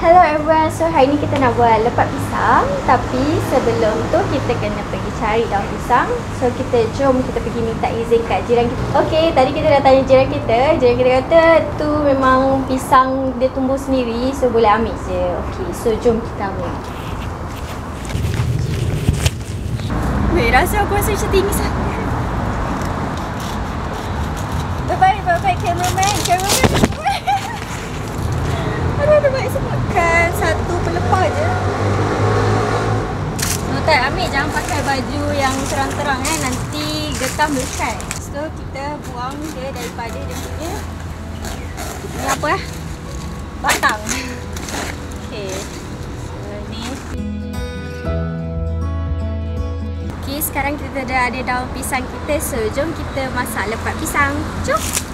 Hello everyone, so hari ni kita nak buat lepat pisang Tapi sebelum tu kita kena pergi cari daun pisang So kita jom kita pergi minta izin kat jiran kita Okay, tadi kita dah tanya jiran kita Jiran kita kata tu memang pisang dia tumbuh sendiri So boleh ambil je Okay, so jom kita ambil Weh, rasa aku rasa macam tinggi sangat Bye-bye, bye-bye cameraman Aduh, ada baik sebabkan satu pelepah je. No, tak ambil jangan pakai baju yang terang-terang eh. Nanti getam lekat. So, kita buang dia daripada dia punya ni apa eh? Batang. Okay. Sekarang kita dah ada daun pisang kita. So, jom kita masak lepat pisang. Jom!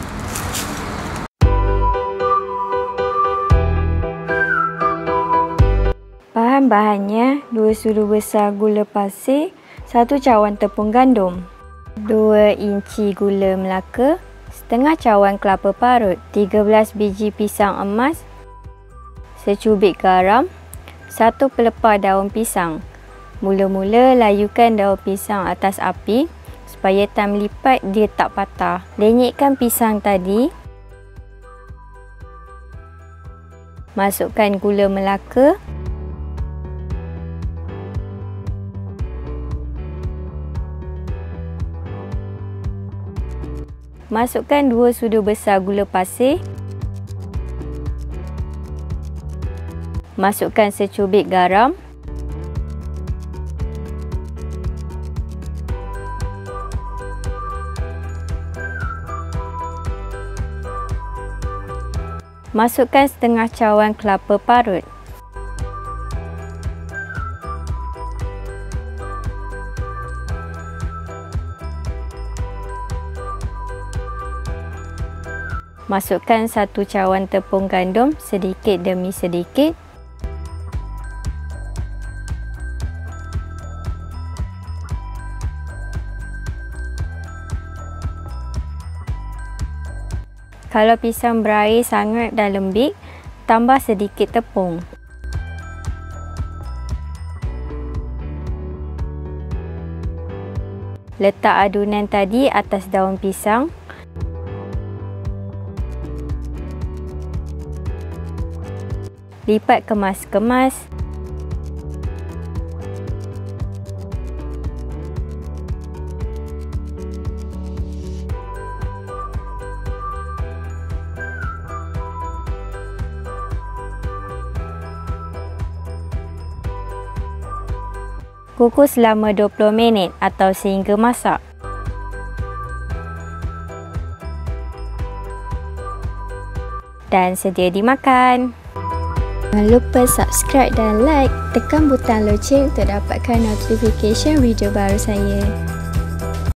Bahan-bahannya 2 sudu besar gula pasir, 1 cawan tepung gandum, 2 inci gula melaka, setengah cawan kelapa parut, 13 biji pisang emas, secubit garam, 1 pelepah daun pisang. Mula-mula layukan daun pisang atas api supaya time lipat dia tak patah. Lenyekkan pisang tadi. Masukkan gula melaka. Masukkan 2 sudu besar gula pasir. Masukkan secubit garam. Masukkan setengah cawan kelapa parut. Masukkan satu cawan tepung gandum sedikit demi sedikit. Kalau pisang berair sangat dan lembik, tambah sedikit tepung. Letak adunan tadi atas daun pisang. Lipat kemas-kemas. Kukus selama 20 minit atau sehingga masak. Dan sedia dimakan. Jangan lupa subscribe dan like, tekan butang loceng untuk dapatkan notification video baru saya.